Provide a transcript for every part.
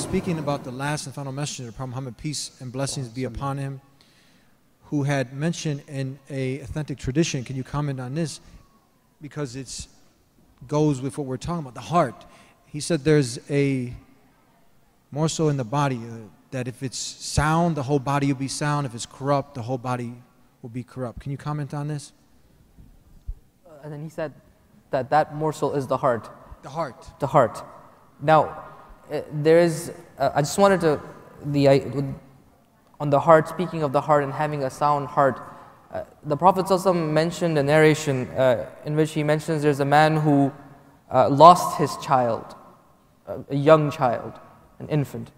speaking about the last and final messenger, Prophet Muhammad, peace and blessings be upon him, who had mentioned in a authentic tradition. Can you comment on this? Because it goes with what we're talking about, the heart. He said there's a more so in the body uh, that if it's sound, the whole body will be sound. If it's corrupt, the whole body will be corrupt. Can you comment on this? Uh, and then he said that that morsel is the heart. The heart. The heart. Now, there is. Uh, I just wanted to the on the heart. Speaking of the heart and having a sound heart, uh, the Prophet mentioned a narration uh, in which he mentions there's a man who uh, lost his child, a young child, an infant.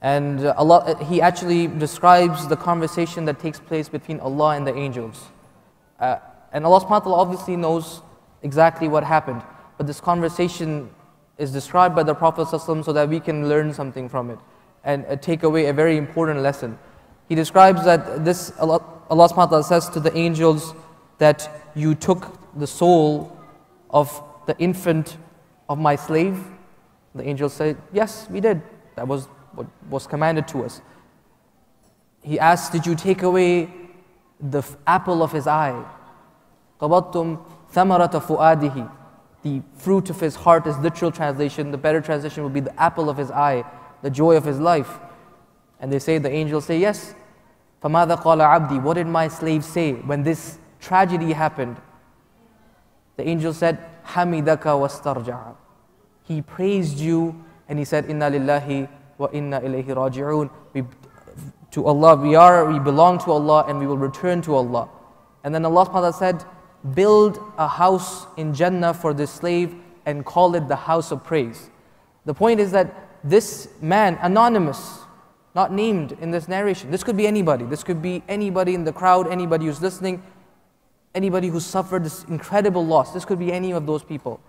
And uh, Allah, uh, he actually describes the conversation that takes place between Allah and the angels. Uh, and Allah obviously knows exactly what happened. But this conversation is described by the Prophet ﷺ so that we can learn something from it and take away a very important lesson. He describes that this, Allah, Allah subhanahu wa ta'ala says to the angels that you took the soul of the infant of my slave. The angels say, Yes, we did. That was what was commanded to us. He asked, Did you take away the apple of his eye? قَبَضْتُمْ ثَمَرَةَ فُؤَادِهِ The fruit of his heart is literal translation. The better translation would be the apple of his eye, the joy of his life. And they say, the angels say, Yes. فَمَاذَا قَالَ عَبْدِي What did my slave say when this tragedy happened? The angel said, حَمِدَكَ وَاسْتَرْجَعَ He praised you and he said, Inna lillahi wa inna ilayhi raji'un. We, to Allah we are, we belong to Allah and we will return to Allah. And then Allah subhanahu said, build a house in Jannah for this slave and call it the house of praise. The point is that this man, anonymous, not named in this narration, this could be anybody. This could be anybody in the crowd, anybody who's listening, anybody who suffered this incredible loss. This could be any of those people.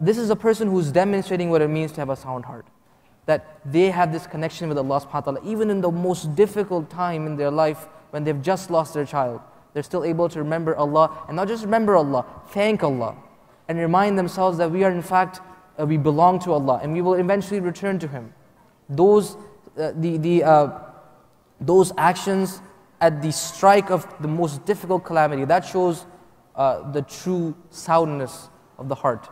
This is a person who's demonstrating what it means to have a sound heart. That they have this connection with Allah subhanahu wa ta'ala, even in the most difficult time in their life when they've just lost their child. They're still able to remember Allah and not just remember Allah, thank Allah and remind themselves that we are in fact, uh, we belong to Allah and we will eventually return to Him. Those, uh, the, the, uh, those actions at the strike of the most difficult calamity, that shows uh, the true soundness of the heart.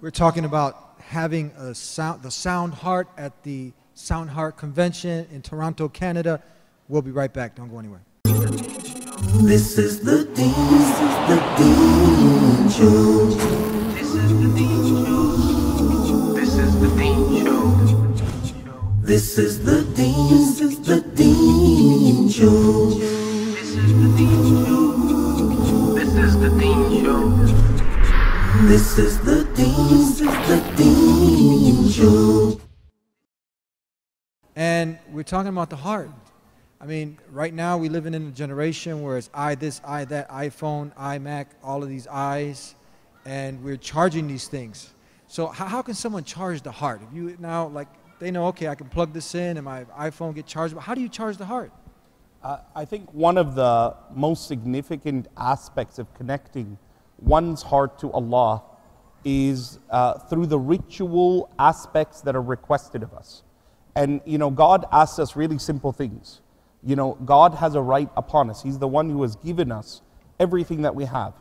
We're talking about having a sound, the Sound Heart at the Sound Heart Convention in Toronto, Canada. We'll be right back. Don't go anywhere. This is the Deen, this is the Deen Show. This is the Deen Show. This is the Deen Show. This is the Deen, this is the Deen Show. This is the Deen Show. This is the Deen Show. This is the Deen Show. And we're talking about the heart. I mean, right now we live in a generation where it's i this, i that, iPhone, iMac, all of these eyes, and we're charging these things. So how, how can someone charge the heart? If you now like they know, okay, I can plug this in and my iPhone get charged, but how do you charge the heart? Uh, I think one of the most significant aspects of connecting one's heart to Allah is uh, through the ritual aspects that are requested of us. And, you know, God asks us really simple things. You know, God has a right upon us. He's the one who has given us everything that we have.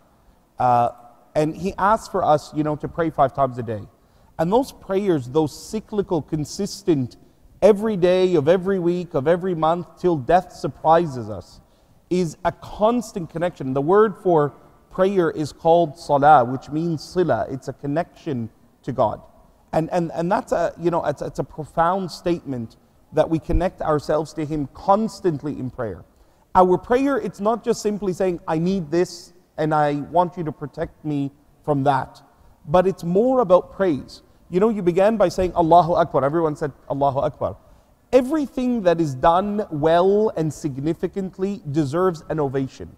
Uh, and He asks for us, you know, to pray five times a day. And those prayers, those cyclical, consistent, every day of every week, of every month, till death surprises us, is a constant connection. The word for prayer is called salah, which means sila. It's a connection to God. And, and, and that's a, you know, it's, it's a profound statement that we connect ourselves to Him constantly in prayer. Our prayer, it's not just simply saying, I need this and I want you to protect me from that. But it's more about praise. You know, you began by saying Allahu Akbar. Everyone said Allahu Akbar. Everything that is done well and significantly deserves an ovation.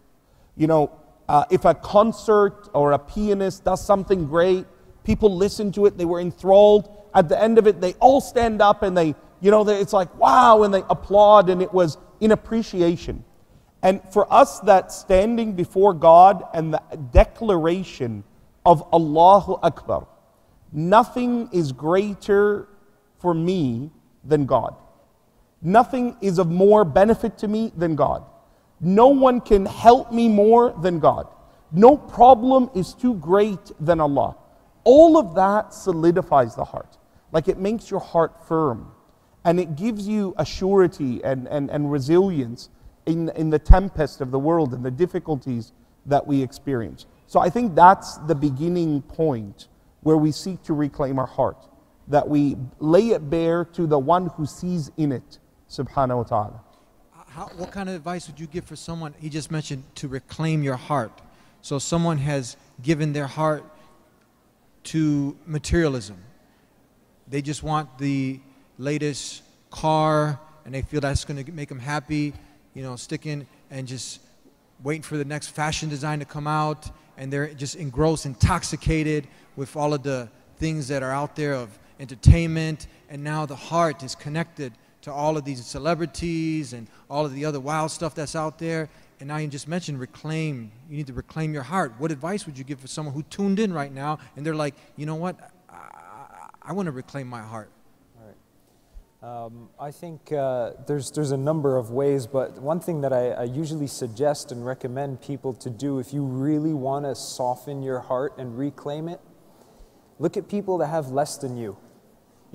You know, uh, if a concert or a pianist does something great, people listen to it, they were enthralled. At the end of it, they all stand up and they, you know, it's like, wow, and they applaud, and it was in appreciation. And for us, that standing before God and the declaration of Allahu Akbar, nothing is greater for me than God. Nothing is of more benefit to me than God. No one can help me more than God. No problem is too great than Allah. All of that solidifies the heart. Like it makes your heart firm. And it gives you a surety and, and, and resilience in, in the tempest of the world and the difficulties that we experience. So I think that's the beginning point where we seek to reclaim our heart, that we lay it bare to the one who sees in it, subhanahu wa ta'ala. Uh, how, what kind of advice would you give for someone? He just mentioned to reclaim your heart. So someone has given their heart to materialism. They just want the latest car and they feel that's going to make them happy, you know, sticking and just waiting for the next fashion design to come out. And they're just engrossed, intoxicated with all of the things that are out there of entertainment. And now the heart is connected to all of these celebrities and all of the other wild stuff that's out there. And now you just mentioned reclaim. You need to reclaim your heart. What advice would you give for someone who tuned in right now and they're like you know what i, want to reclaim my heart um, I think uh, there's, there's a number of ways, but one thing that I, I, usually suggest and recommend people to do if you really want to soften your heart and reclaim it, look at people that have less than you.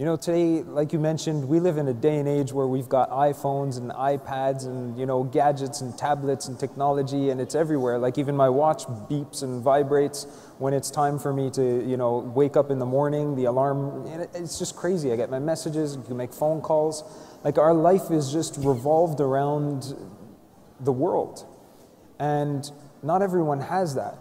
You know, today, like you mentioned, we live in a day and age where we've got iPhones and iPads and, you know, gadgets and tablets and technology, and it's everywhere. Like even my watch beeps and vibrates when it's time for me to, you know, wake up in the morning, the alarm, it's just crazy. I get my messages, you can make phone calls. Like our life is just revolved around the world. And not everyone has that.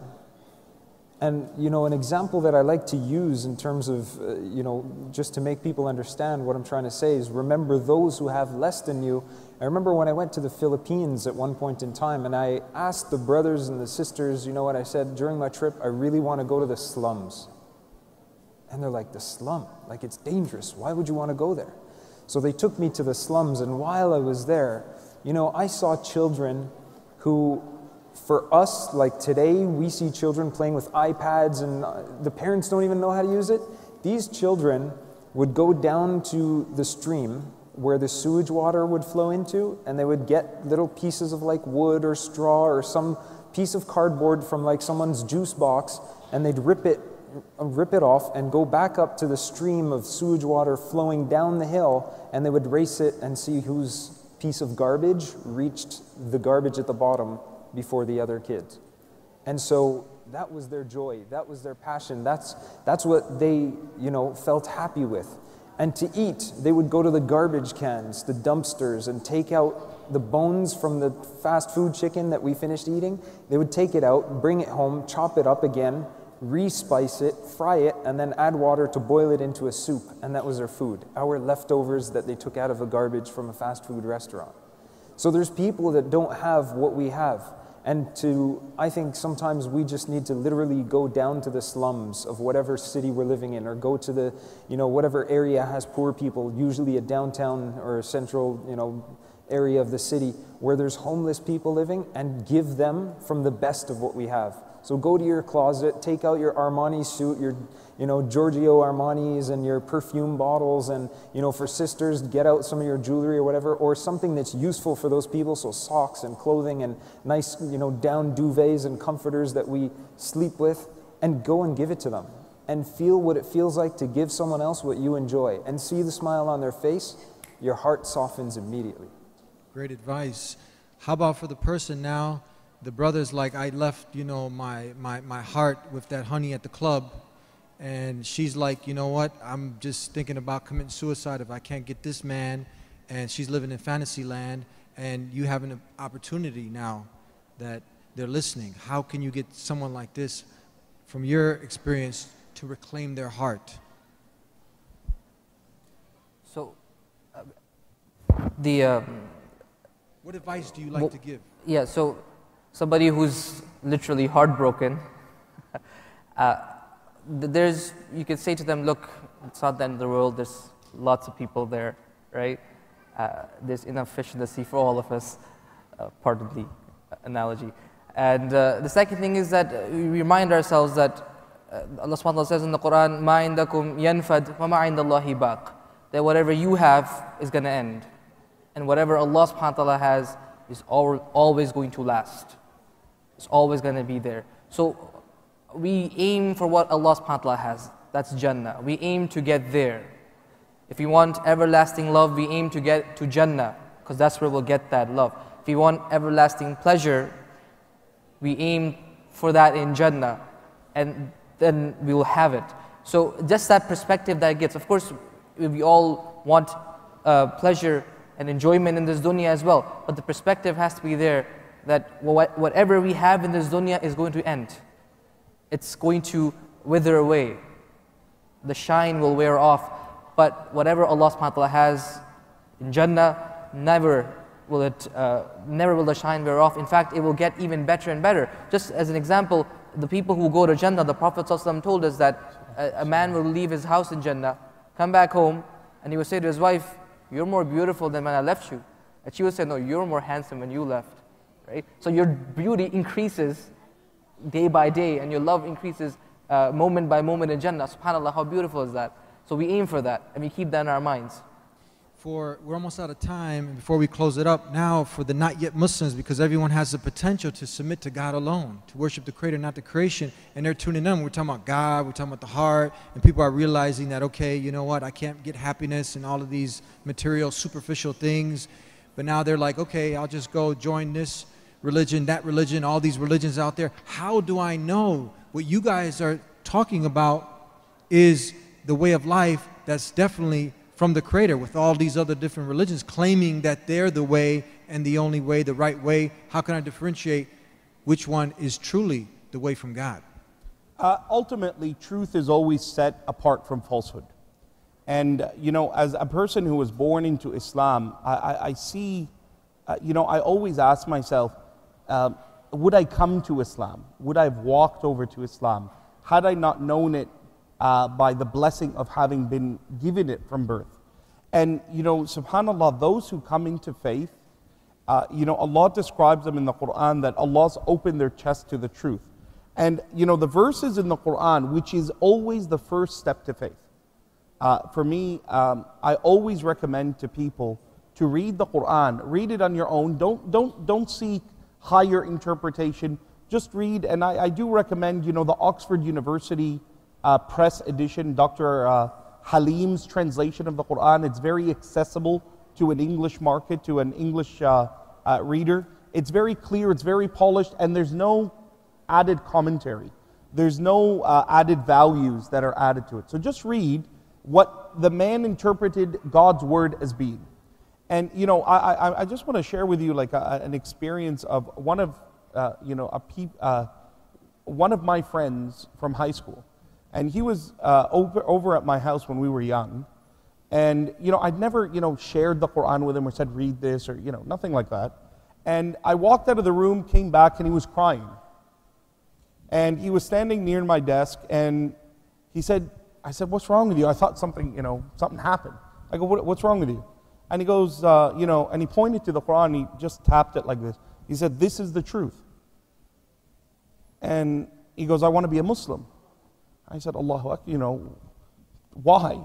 And you know, an example that I like to use in terms of, uh, you know, just to make people understand what I'm trying to say is remember those who have less than you. I remember when I went to the Philippines at one point in time and I asked the brothers and the sisters, you know what I said, during my trip, I really want to go to the slums. And they're like, the slum? Like it's dangerous. Why would you want to go there? So they took me to the slums and while I was there, you know, I saw children who for us, like today, we see children playing with iPads and uh, the parents don't even know how to use it. These children would go down to the stream where the sewage water would flow into, and they would get little pieces of like wood or straw or some piece of cardboard from like someone's juice box, and they'd rip it, rip it off and go back up to the stream of sewage water flowing down the hill, and they would race it and see whose piece of garbage reached the garbage at the bottom before the other kids. And so that was their joy, that was their passion, that's, that's what they, you know, felt happy with. And to eat, they would go to the garbage cans, the dumpsters, and take out the bones from the fast food chicken that we finished eating. They would take it out, bring it home, chop it up again, respice it, fry it, and then add water to boil it into a soup. And that was their food, our leftovers that they took out of the garbage from a fast food restaurant. So there's people that don't have what we have. And to, I think sometimes we just need to literally go down to the slums of whatever city we're living in, or go to the, you know, whatever area has poor people, usually a downtown or a central, you know, area of the city where there's homeless people living, and give them from the best of what we have. So go to your closet, take out your Armani suit, your you know, Giorgio Armani's and your perfume bottles, and, you know, for sisters, get out some of your jewelry or whatever, or something that's useful for those people, so socks and clothing and nice, you know, down duvets and comforters that we sleep with, and go and give it to them. And feel what it feels like to give someone else what you enjoy, and see the smile on their face, your heart softens immediately. Great advice. How about for the person now? The brother's like, I left, you know, my, my, my heart with that honey at the club and she's like, you know what? I'm just thinking about committing suicide if I can't get this man. And she's living in fantasy land, and you have an opportunity now that they're listening. How can you get someone like this, from your experience, to reclaim their heart? So, uh, the. Um, what advice do you like well, to give? Yeah, so somebody who's literally heartbroken. uh, there's, you could say to them, look, it's not the end of the world, there's lots of people there, right? Uh, there's enough fish in the sea for all of us, uh, pardon the analogy. And uh, the second thing is that we remind ourselves that uh, Allah subhanahu wa ta'ala says in the Quran, مَا عِنْدَكُمْ يَنْفَدْ وَمَا عِنْدَ اللَّهِ بَاقٍ that whatever you have is going to end. And whatever Allah subhanahu wa ta'ala has is always going to last. It's always going to be there. So we aim for what Allah subhanahu wa ta'ala has. That's Jannah. We aim to get there. If we want everlasting love, we aim to get to Jannah, because that's where we'll get that love. If we want everlasting pleasure, we aim for that in Jannah, and then we will have it. So just that perspective that gives. Of course, we all want uh, pleasure and enjoyment in this dunya as well, but the perspective has to be there that whatever we have in this dunya is going to end. It's going to wither away. The shine will wear off. But whatever Allah subhanahu wa ta'ala has in Jannah, never will it, uh, never will the shine wear off. In fact, it will get even better and better. Just as an example, the people who go to Jannah, the Prophet ﷺ told us that a, a man will leave his house in Jannah, come back home, and he will say to his wife, You're more beautiful than when I left you. And she would say, No, you're more handsome when you left. Right? So your beauty increases day by day, and your love increases uh, moment by moment in Jannah. SubhanAllah, how beautiful is that? So we aim for that, and we keep that in our minds. For we're almost out of time. and Before we close it up, now for the not yet Muslims, because everyone has the potential to submit to God alone, to worship the Creator, not the creation, and they're tuning in. We're talking about God, we're talking about the heart, and people are realizing that okay, you know what, I can't get happiness in all of these material, superficial things, but now they're like, okay, I'll just go join this religion, that religion, all these religions out there. How do I know what you guys are talking about is the way of life that's definitely from the creator with all these other different religions claiming that they're the way and the only way the right way how can i differentiate which one is truly the way from god Uh, ultimately, truth is always set apart from falsehood. And, uh, you know, as a person who was born into Islam, I, I, I see, uh, you know, I always ask myself, uh, would I come to Islam? Would I have walked over to Islam had I not known it uh, by the blessing of having been given it from birth? And, you know, subhanAllah, those who come into faith, uh, you know, Allah describes them in the Quran that Allah's opened their chest to the truth. And, you know, the verses in the Quran, which is always the first step to faith. Uh, for me, um, I always recommend to people to read the Quran. Read it on your own. Don't, don't, don't seek higher interpretation. Just read. And I, I do recommend, you know, the Oxford University uh, press edition, Dr. Uh, Haleem's translation of the Quran. It's very accessible to an English market, to an English uh, uh, reader. It's very clear, it's very polished, and there's no added commentary. There's no uh, added values that are added to it. So just read what the man interpreted God's word as being. And you know, I, I, I just want to share with you like a, an experience of one of uh, you know a uh, one of my friends from high school, and he was uh, over over at my house when we were young, and you know I'd never you know shared the Quran with him or said read this or you know nothing like that, and I walked out of the room, came back, and he was crying, and he was standing near my desk, and he said, I said, what's wrong with you? I thought something you know something happened. I go, what, what's wrong with you? And he goes, uh, you know, and he pointed to the Quran, he just tapped it like this. He said, This is the truth. And he goes, I want to be a Muslim. I said, Allahu Akbar, you know, why?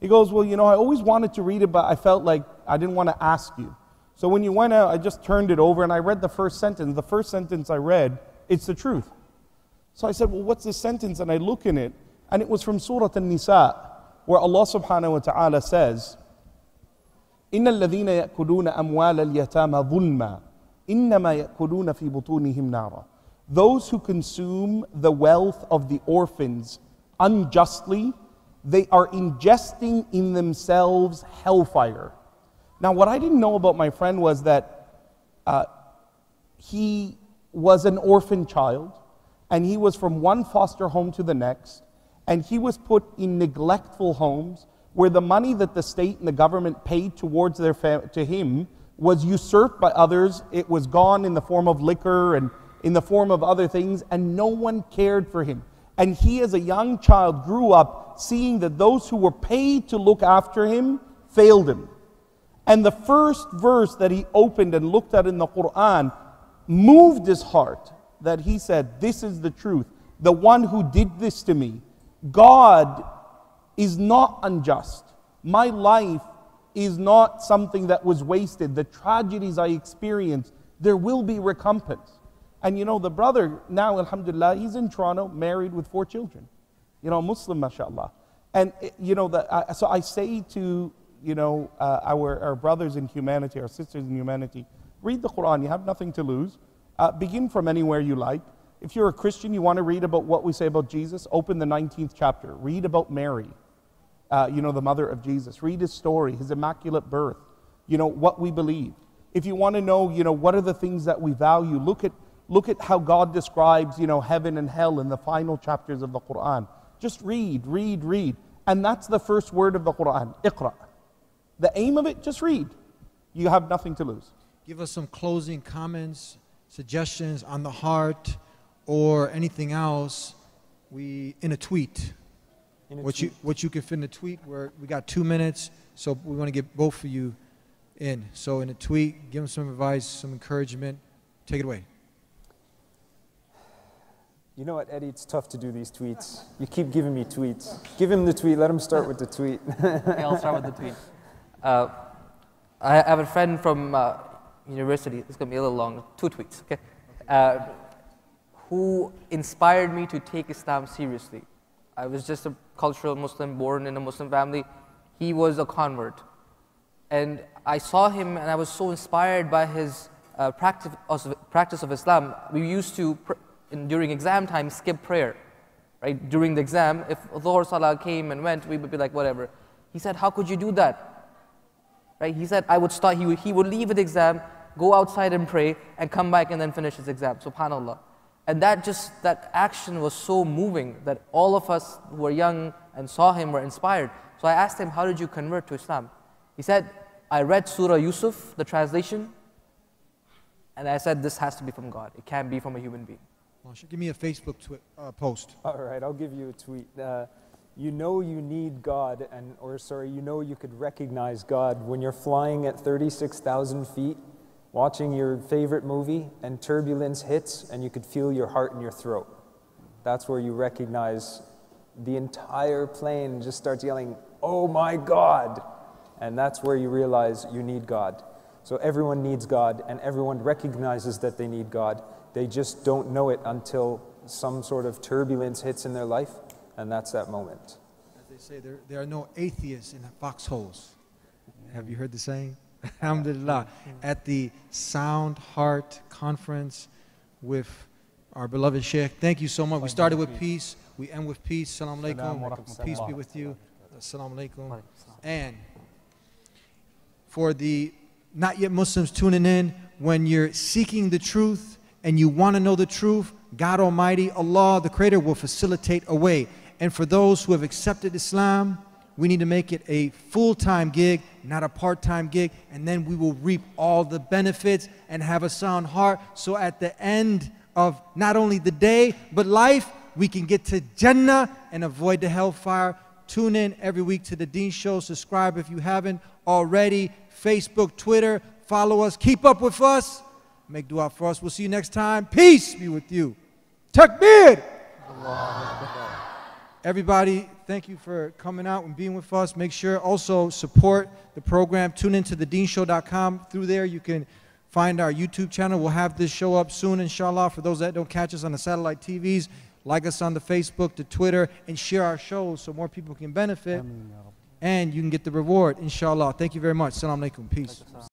He goes, Well, you know, I always wanted to read it, but I felt like I didn't want to ask you. So when you went out, I just turned it over and I read the first sentence. The first sentence I read, it's the truth. So I said, Well, what's this sentence? And I look in it, and it was from Surah An Nisa, where Allah subhanahu wa ta'ala says, إن الذين يأكلون أموال اليتامى ظلما إنما يأكلون في بطونهم نارا those who consume the wealth of the orphans unjustly, they are ingesting in themselves hellfire. Now, what I didn't know about my friend was that uh, he was an orphan child, and he was from one foster home to the next, and he was put in neglectful homes where the money that the state and the government paid towards their fam- to him was usurped by others. It was gone in the form of liquor and in the form of other things, and no one cared for him. And he, as a young child, grew up seeing that those who were paid to look after him failed him. And the first verse that he opened and looked at in the Quran moved his heart that he said, This is the truth. The one who did this to me, God is not unjust. My life is not something that was wasted. The tragedies I experienced, there will be recompense. And you know, the brother now, alhamdulillah, he's in Toronto, married with four children. You know, Muslim, mashallah. And, eh, you know, the, uh, so I say to, you know, uh, our, our brothers in humanity, our sisters in humanity, read the Quran. You have nothing to lose. Uh, begin from anywhere you like. If you're a Christian, you want to read about what we say about Jesus, open the 19th chapter. Read about Mary, uh, you know, the mother of Jesus. Read his story, his immaculate birth, you know, what we believe. If you want to know, you know, what are the things that we value, look at, look at how God describes, you know, heaven and hell in the final chapters of the Quran. Just read, read, read. And that's the first word of the Quran, iqra. The aim of it, just read. You have nothing to lose. Give us some closing comments, suggestions on the heart, or anything else. We in a tweet. In a what you what you can fit in a tweet. Where we got two minutes, so we want to get both of you in. So in a tweet, give them some advice, some encouragement. Take it away. You know what, Eddie? It's tough to do these tweets. You keep giving me tweets. Give him the tweet. Let him start with the tweet. Okay, I'll start with the tweet. Uh, I have a friend from uh, university. It's gonna be a little long. Two tweets. Okay. Uh, who inspired me to take Islam seriously? I was just a cultural Muslim, born in a Muslim family. He was a convert, and I saw him, and I was so inspired by his uh, practice of, practice of Islam. We used to, in, during exam time, skip prayer right? During the exam, if Dhuhr Salah came and went, we would be like, whatever. He said, how could you do that? Right? He said, I would start, he would, he would leave the exam, go outside and pray, and come back and then finish his exam. SubhanAllah. And that just, that action was so moving that all of us who were young and saw him were inspired. So I asked him, how did you convert to Islam? He said, I read Surah Yusuf, the translation, and I said, this has to be from God. It can't be from a human being. Masha, Give me a Facebook uh, post. All right, I'll give you a tweet. Uh, you know you need God, and or sorry, you know you could recognize God when you're flying at 36,000 feet, watching your favorite movie, and turbulence hits, and you could feel your heart in your throat. That's where you recognize the entire plane just starts yelling, "Oh my God!" And that's where you realize you need God. So everyone needs God, and everyone recognizes that they need God. They just don't know it until some sort of turbulence hits in their life, and that's that moment. As they say, there, there are no atheists in foxholes. Have you heard the saying? Alhamdulillah. Mm. At the Sound Heart Conference with our beloved Sheikh. Thank you so much. We started with peace. We end with peace. Salam Salam alaikum. Peace be with you. Salam alaikum. And for the not yet Muslims tuning in, when you're seeking the truth and you want to know the truth, God Almighty, Allah, the Creator, will facilitate a way. And for those who have accepted Islam, we need to make it a full time gig, not a part time gig, and then we will reap all the benefits and have a sound heart. So at the end of not only the day, but life, we can get to Jannah and avoid the hellfire. Tune in every week to the Deen Show. Subscribe if you haven't already. Facebook, Twitter, follow us. Keep up with us. Make dua for us. We'll see you next time. Peace be with you. Takbir! Everybody, thank you for coming out and being with us. Make sure also support the program. Tune into thedeenshow.com. Through there, you can find our YouTube channel. We'll have this show up soon, inshallah. For those that don't catch us on the satellite TVs, like us on the Facebook, the Twitter, and share our shows so more people can benefit. And you can get the reward, inshallah. Thank you very much. Salam alaikum. Peace.